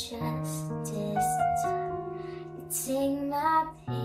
just this time. You take my pain.